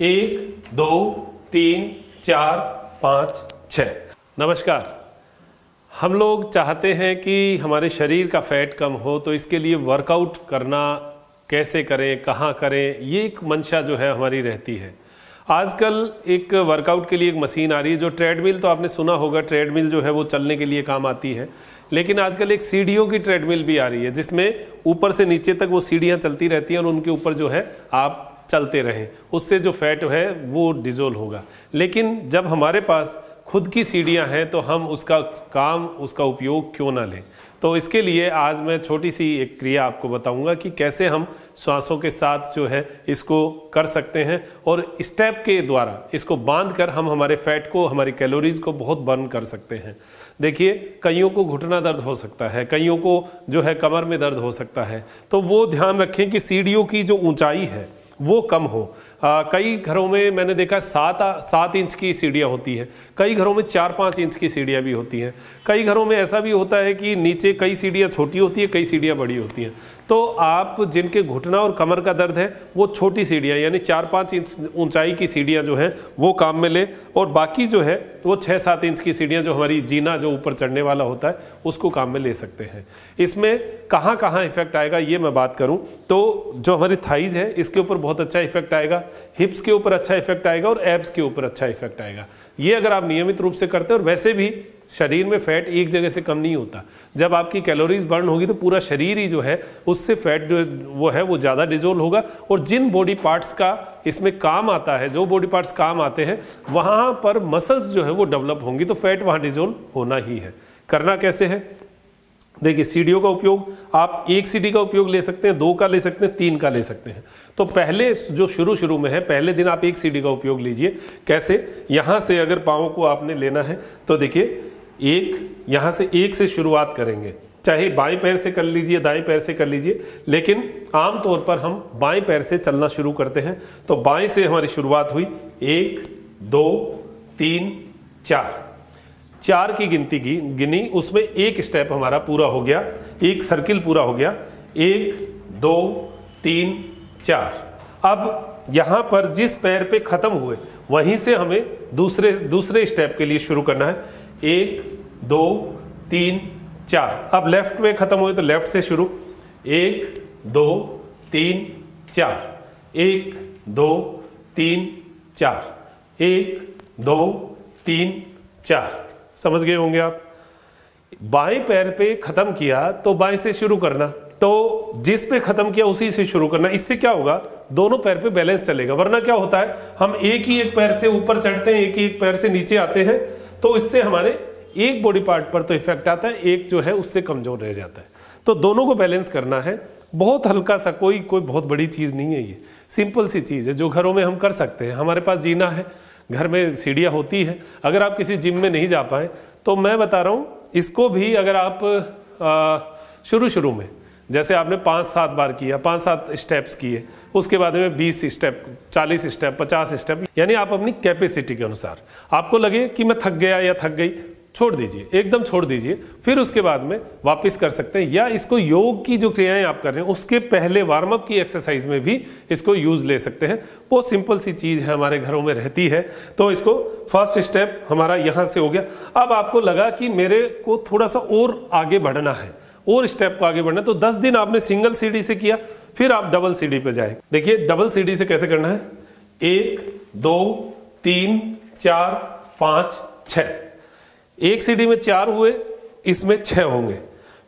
एक, दो, तीन, चार, पाँच छ नमस्कार। हम लोग चाहते हैं कि हमारे शरीर का फैट कम हो तो इसके लिए वर्कआउट करना, कैसे करें, कहाँ करें, ये एक मंशा जो है हमारी रहती है। आजकल एक वर्कआउट के लिए एक मशीन आ रही है, जो ट्रेडमिल तो आपने सुना होगा, ट्रेडमिल जो है वो चलने के लिए काम आती है। लेकिन आजकल एक सीढ़ियों की ट्रेडमिल भी आ रही है, जिसमें ऊपर से नीचे तक वो सीढ़ियाँ चलती रहती हैं और उनके ऊपर जो है आप चलते रहें। उससे जो फैट है, वो डिजोल्व होगा। लेकिन जब हमारे पास खुद की सीढ़ियाँ हैं तो हम उसका काम, उसका उपयोग क्यों ना लें? तो इसके लिए आज मैं छोटी सी एक क्रिया आपको बताऊँगा कि कैसे हम श्वासों के साथ जो है, इसको कर सकते हैं और स्टेप के द्वारा इसको बाँध कर हम हमारे फैट को, हमारी कैलोरीज को बहुत बर्न कर सकते हैं। देखिए, कईयों को घुटना दर्द हो सकता है, कईयों को जो है कमर में दर्द हो सकता है। तो वो ध्यान रखें कि सीढ़ियों की जो ऊंचाई है वो कम हो। आ, कई घरों में मैंने देखा सात सात इंच की सीढ़ियाँ होती हैं। कई घरों में चार पाँच इंच की सीढ़ियाँ भी होती हैं। कई घरों में ऐसा भी होता है कि नीचे कई सीढ़ियाँ छोटी होती है कई सीढ़ियाँ बड़ी होती हैं। तो आप जिनके घुटना और कमर का दर्द है, वो छोटी सीढ़ियाँ, यानी चार पाँच इंच ऊंचाई की सीढ़ियाँ जो हैं, वो काम में लें। और बाकी जो है, वो छः सात इंच की सीढ़ियाँ जो हमारी जीना, जो ऊपर चढ़ने वाला होता है, उसको काम में ले सकते हैं। इसमें कहाँ कहाँ इफ़ेक्ट आएगा, ये मैं बात करूँ। तो जो हमारी थाइज है, इसके ऊपर बहुत अच्छा इफ़ेक्ट आएगा हिप्स के ऊपर अच्छा इफ़ेक्ट आएगा और एब्स के ऊपर अच्छा इफ़ेक्ट आएगा। ये अगर आप नियमित रूप से करते हैं, और वैसे भी शरीर में फैट एक जगह से कम नहीं होता। जब आपकी कैलोरीज बर्न होगी तो पूरा शरीर ही जो है, उससे फैट जो वो है, वो ज़्यादा डिजोल्व होगा। और जिन बॉडी पार्ट्स का इसमें काम आता है, जो बॉडी पार्ट्स काम आते हैं, वहाँ पर मसल्स जो है वो डेवलप होंगी तो फैट वहाँ डिजोल्व होना ही है। करना कैसे है? देखिए, सीढ़ियों का उपयोग, आप एक सीढ़ी का उपयोग ले सकते हैं, दो का ले सकते हैं, तीन का ले सकते हैं। तो पहले जो शुरू शुरू में है, पहले दिन आप एक सीढ़ी का उपयोग लीजिए। कैसे? यहाँ से अगर पाँव को आपने लेना है तो देखिए एक, यहाँ से एक से शुरुआत करेंगे। चाहे बाएँ पैर से कर लीजिए, दाएँ पैर से कर लीजिए, लेकिन आम तौर पर हम बाएँ पैर से चलना शुरू करते हैं। तो बाएँ से हमारी शुरुआत हुई, एक, दो, तीन, चार। चार की गिनती की, गिनी, उसमें एक स्टेप हमारा पूरा हो गया, एक सर्किल पूरा हो गया, एक, दो, तीन, चार। अब यहाँ पर जिस पैर पे ख़त्म हुए, वहीं से हमें दूसरे दूसरे स्टेप के लिए शुरू करना है। एक दो, तीन, चार। अब लेफ़्ट में ख़त्म हुए तो लेफ़्ट से शुरू। एक, दो, तीन, चार। एक, दो, तीन, चार। एक, दो, तीन, चार। समझ गए होंगे आप? बाएँ पैर पे ख़त्म किया तो बाएँ से शुरू करना। तो जिस पे ख़त्म किया उसी से शुरू करना। इससे क्या होगा? दोनों पैर पे बैलेंस चलेगा। वरना क्या होता है? हम एक ही एक पैर से ऊपर चढ़ते हैं, एक ही एक पैर से नीचे आते हैं तो इससे हमारे एक बॉडी पार्ट पर तो इफ़ेक्ट आता है, एक जो है उससे कमज़ोर रह जाता है। तो दोनों को बैलेंस करना है। बहुत हल्का सा कोई कोई बहुत बड़ी चीज़ नहीं है ये। सिंपल सी चीज़ है, जो घरों में हम कर सकते हैं। हमारे पास जीना है, घर में सीढ़ियाँ होती है। अगर आप किसी जिम में नहीं जा पाए तो मैं बता रहा हूँ, इसको भी अगर आप शुरू शुरू में, जैसे आपने पाँच सात बार किया पाँच सात स्टेप्स किए, उसके बाद में बीस स्टेप चालीस स्टेप पचास स्टेप यानी आप अपनी कैपेसिटी के अनुसार। आपको लगे कि मैं थक गया या थक गई छोड़ दीजिए, एकदम छोड़ दीजिए, फिर उसके बाद में वापस कर सकते हैं। या इसको योग की जो क्रियाएँ आप कर रहे हैं, उसके पहले वार्म अप की एक्सरसाइज में भी इसको यूज़ ले सकते हैं। वो सिंपल सी चीज़ है, हमारे घरों में रहती है। तो इसको फ़र्स्ट स्टेप हमारा यहाँ से हो गया। अब आपको लगा कि मेरे को थोड़ा सा और आगे बढ़ना है, और स्टेप को आगे बढ़ना तो 10 दिन आपने सिंगल सीढ़ी से किया, फिर आप डबल सीढ़ी पे जाए। देखिए डबल सीढ़ी से कैसे करना है? एक, दो, तीन, चार, पाँच छः एक सीढ़ी में चार हुए, इसमें छह होंगे।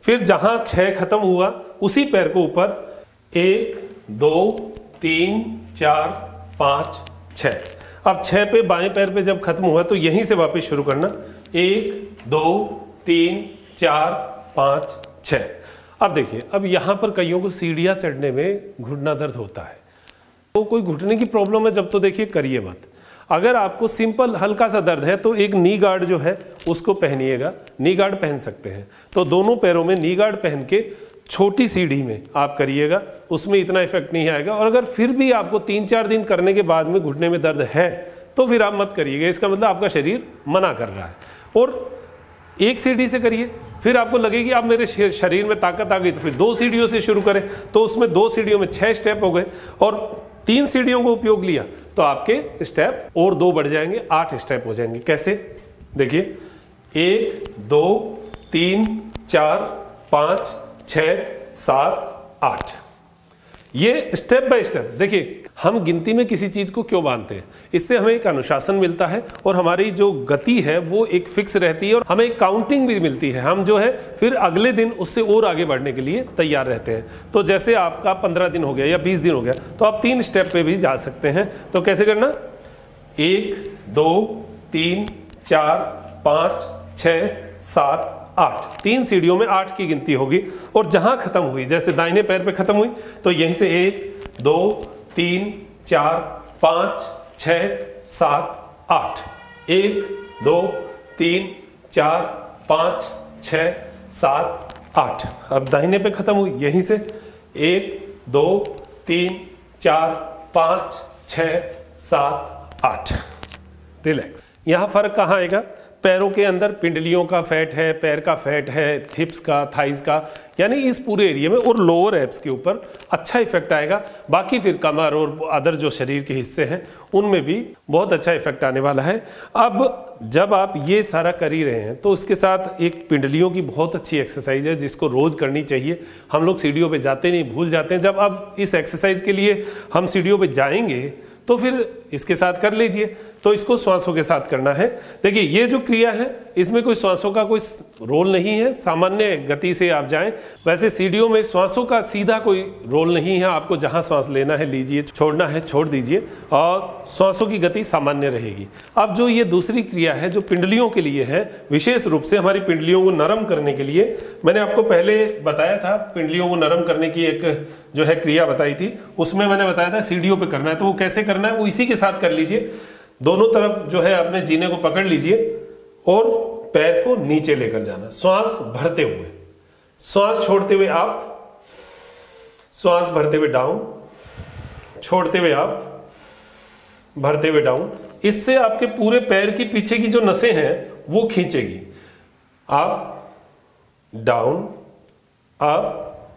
फिर जहाँ छह खत्म हुआ, उसी पैर को ऊपर एक, दो, तीन, चार, पाँच छ अब छह पे बाएँ पैर पे जब खत्म हुआ तो यहीं से वापस शुरू करना। एक, दो, तीन, चार, पाँच छ अब देखिए, अब यहाँ पर कईयों को सीढ़ियाँ चढ़ने में घुटना दर्द होता है। तो कोई घुटने की प्रॉब्लम है, जब तो देखिए, करिए मत। अगर आपको सिंपल हल्का सा दर्द है तो एक नी गार्ड जो है, उसको पहनिएगा। नी गार्ड पहन सकते हैं। तो दोनों पैरों में नी गार्ड पहन के छोटी सीढ़ी में आप करिएगा। उसमें इतना इफ़ेक्ट नहीं आएगा। और अगर फिर भी आपको तीन चार दिन करने के बाद में घुटने में दर्द है तो फिर आप मत करिएगा। इसका मतलब आपका शरीर मना कर रहा है। और एक सीढ़ी से करिए। फिर आपको लगेगी आप मेरे शरीर में ताकत आ गई तो फिर दो सीढ़ियों से शुरू करें। तो उसमें दो सीढ़ियों में छः स्टेप हो गए। और तीन सीढ़ियों का उपयोग लिया तो आपके स्टेप और दो बढ़ जाएँगे, आठ स्टेप हो जाएँगे। कैसे? देखिए, एक, दो, तीन, चार, पाँच छ सात, आठ। ये स्टेप बाय स्टेप देखिए, हम गिनती में किसी चीज़ को क्यों बांधते हैं? इससे हमें एक अनुशासन मिलता है और हमारी जो गति है, वो एक फिक्स रहती है और हमें एक काउंटिंग भी मिलती है। हम जो है, फिर अगले दिन उससे और आगे बढ़ने के लिए तैयार रहते हैं। तो जैसे आपका पंद्रह दिन हो गया या बीस दिन हो गया तो आप तीन स्टेप पे भी जा सकते हैं। तो कैसे करना? एक, दो, तीन, चार, पाँच, छ, सात आठ। तीन सीढ़ियों में आठ की गिनती होगी और जहाँ खत्म हुई, जैसे दाहिने पैर पे खत्म हुई तो यहीं से एक, दो, तीन, चार, पाँच छ सात, आठ। एक, दो, तीन, चार, पाँच छ सात, आठ। अब दाहिने पे खत्म हुई, यहीं से एक, दो, तीन, चार, पाँच छ सात, आठ। रिलैक्स। यहाँ फ़र्क कहाँ आएगा? पैरों के अंदर पिंडलियों का फैट है, पैर का फैट है, हिप्स का, थाइस का, यानी इस पूरे एरिया में और लोअर एप्स के ऊपर अच्छा इफ़ेक्ट आएगा। बाकी फिर कमर और अदर जो शरीर के हिस्से हैं, उनमें भी बहुत अच्छा इफ़ेक्ट आने वाला है। अब जब आप ये सारा कर ही रहे हैं तो उसके साथ एक पिंडलियों की बहुत अच्छी एक्सरसाइज है, जिसको रोज़ करनी चाहिए। हम लोग सीढ़ियों पे जाते नहीं, भूल जाते हैं। जब अब इस एक्सरसाइज के लिए हम सीढ़ियों पे जाएँगे तो फिर इसके साथ कर लीजिए। तो इसको श्वासों के साथ करना है। देखिए, ये जो क्रिया है, इसमें कोई श्वासों का कोई रोल नहीं है। सामान्य गति से आप जाएँ। वैसे सीढ़ियों में श्वासों का सीधा कोई रोल नहीं है। आपको जहाँ श्वास लेना है, लीजिए, छोड़ना है, छोड़ दीजिए, और श्वासों की गति सामान्य रहेगी। अब जो ये दूसरी क्रिया है, जो पिंडलियों के लिए है, विशेष रूप से हमारी पिंडलियों को नरम करने के लिए, मैंने आपको पहले बताया था, पिंडलियों को नरम करने की एक जो है क्रिया बताई थी, उसमें मैंने बताया था सीढ़ियों पर करना है। तो वो कैसे करना है? वो इसी के साथ कर लीजिए। दोनों तरफ़ जो है अपने जीने को पकड़ लीजिए और पैर को नीचे लेकर जाना। श्वास भरते हुए। श्वास छोड़ते हुए आप, श्वास भरते हुए डाउन छोड़ते हुए आप, भरते हुए डाउन इससे आपके पूरे पैर की पीछे की जो नसें हैं, वो खींचेगी। आप down up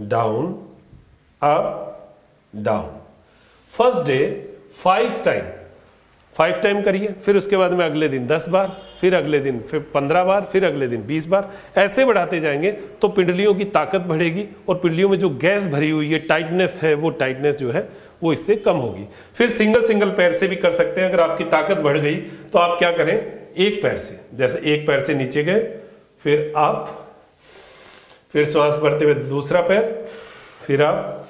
down up down first day five time five time करिए, फिर उसके बाद में अगले दिन दस बार, फिर अगले दिन फिर पंद्रह बार, फिर अगले दिन बीस बार, ऐसे बढ़ाते जाएँगे तो पिंडलियों की ताकत बढ़ेगी और पिंडलियों में जो गैस भरी हुई है टाइटनेस है, वो टाइटनेस जो है, वो इससे कम होगी। फिर सिंगल सिंगल पैर से भी कर सकते हैं, अगर आपकी ताकत बढ़ गई तो आप क्या करें? एक पैर से, जैसे एक पैर से नीचे गए, फिर आप, फिर श्वास भरते हुए दूसरा पैर फिर आप,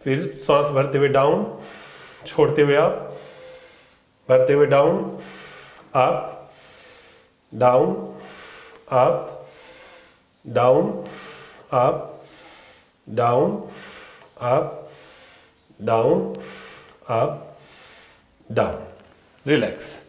फिर श्वास भरते हुए डाउन छोड़ते हुए आप भरते हुए down up down up down up down up down up down relax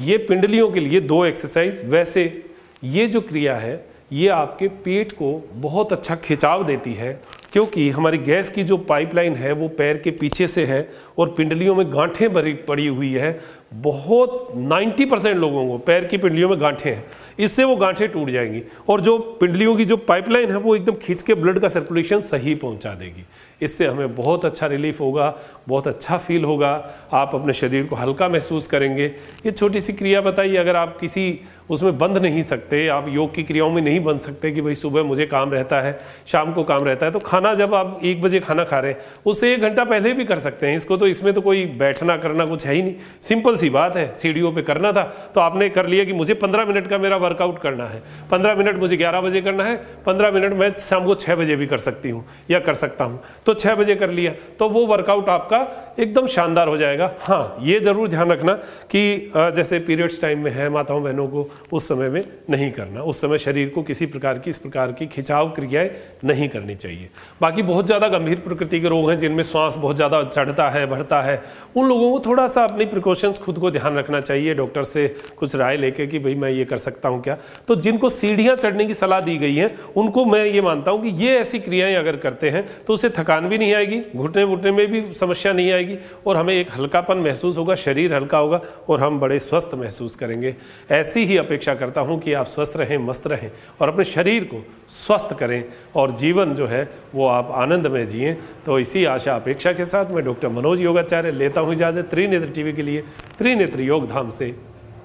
ये पिंडलियों के लिए दो एक्सरसाइज वैसे ये जो क्रिया है, ये आपके पेट को बहुत अच्छा खिंचाव देती है क्योंकि हमारी गैस की जो पाइपलाइन है, वो पैर के पीछे से है और पिंडलियों में गांठें भरी, पड़ी हुई है। बहुत 90 परसेंट लोगों को पैर की पिंडलियों में गांठें हैं। इससे वो गांठें टूट जाएँगी और जो पिंडलियों की जो पाइपलाइन है, वो एकदम खींच के ब्लड का सर्कुलेशन सही पहुँचा देगी। इससे हमें बहुत अच्छा रिलीफ होगा, बहुत अच्छा फील होगा। आप अपने शरीर को हल्का महसूस करेंगे। ये छोटी सी क्रिया बताइए, अगर आप किसी उसमें बंध नहीं सकते, आप योग की क्रियाओं में नहीं बन सकते कि भाई सुबह मुझे काम रहता है, शाम को काम रहता है तो खाना जब आप एक बजे खाना खा रहे हैं उससे एक घंटा पहले भी कर सकते हैं। इसको तो इसमें तो कोई बैठना करना कुछ है ही नहीं। सिंपल सी बात है, सीढ़ियों पे करना था तो आपने कर लिया कि मुझे पंद्रह मिनट का मेरा वर्कआउट करना है। पंद्रह मिनट मुझे ग्यारह बजे करना है, पंद्रह मिनट मैं शाम को छः बजे भी कर सकती हूँ या कर सकता हूँ। तो छः बजे कर लिया तो वो वर्कआउट आपका एकदम शानदार हो जाएगा। हाँ ये ज़रूर ध्यान रखना कि जैसे पीरियड्स टाइम में है माताओं बहनों को उस समय में नहीं करना। उस समय शरीर को किसी प्रकार की, इस प्रकार की खिंचाव क्रियाएँ नहीं करनी चाहिए। बाकी बहुत ज़्यादा गंभीर प्रकृति के रोग हैं जिनमें श्वास बहुत ज़्यादा चढ़ता है, बढ़ता है, उन लोगों को थोड़ा सा अपनी प्रिकॉशंस खुद को ध्यान रखना चाहिए। डॉक्टर से कुछ राय लेके कि भाई मैं ये कर सकता हूँ क्या? तो जिनको सीढ़ियाँ चढ़ने की सलाह दी गई है, उनको मैं ये मानता हूँ कि ये ऐसी क्रियाएँ अगर करते हैं तो उसे थकान भी नहीं आएगी घुटने वुटने में भी समस्या नहीं आएगी और हमें एक हल्कापन महसूस होगा, शरीर हल्का होगा और हम बड़े स्वस्थ महसूस करेंगे। ऐसी ही अपेक्षा करता हूँ कि आप स्वस्थ रहें, मस्त रहें और अपने शरीर को स्वस्थ करें और जीवन जो है वो आप आनंद में जिएँ। तो इसी आशा अपेक्षा के साथ मैं डॉक्टर मनोज योगाचार्य लेता हूँ इजाज़त, त्रिनेत्र टीवी के लिए त्रिनेत्र योगधाम से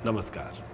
नमस्कार।